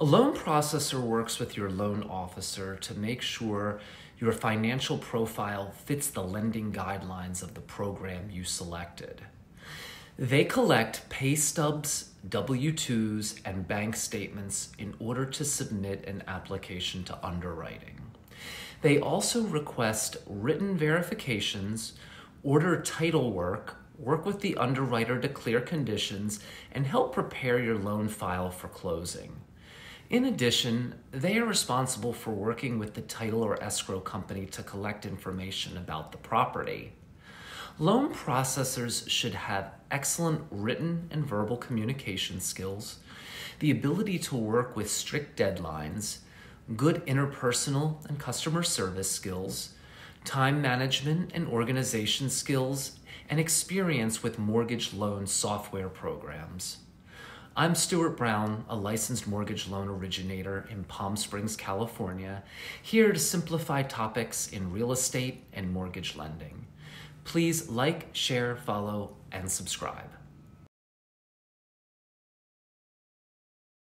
processor works with your loan officer to make sure your financial profile fits the lending guidelines of the program you selected. They collect pay stubs, W 2s, and bank statements in order to submit an application to underwriting. They also request written verifications, order title work, work with the underwriter to clear conditions, and help prepare your loan file for closing. In addition, they are responsible for working with the title or escrow company to collect information about the property. Loan processors should have excellent written and verbal communication skills, the ability to work with strict deadlines, good interpersonal and customer service skills, time management and organization skills, and experience with mortgage loan software programs. I'm Stewart Brown, a licensed mortgage loan originator in Palm Springs, California, here to simplify topics in real estate and mortgage lending. Please like, share, follow, and subscribe.